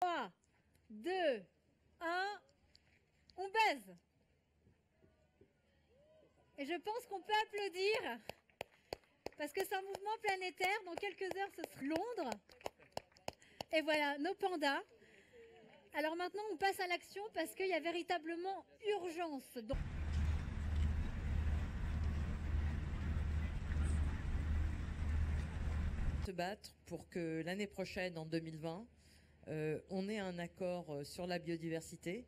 3, 2, 1, on baise. Et je pense qu'on peut applaudir parce que c'est un mouvement planétaire. Dans quelques heures, ce sera Londres. Et voilà, nos pandas. Alors maintenant, on passe à l'action parce qu'il y a véritablement urgence. Donc... se battre pour que l'année prochaine, en 2020, euh, on ait un accord euh, sur la biodiversité.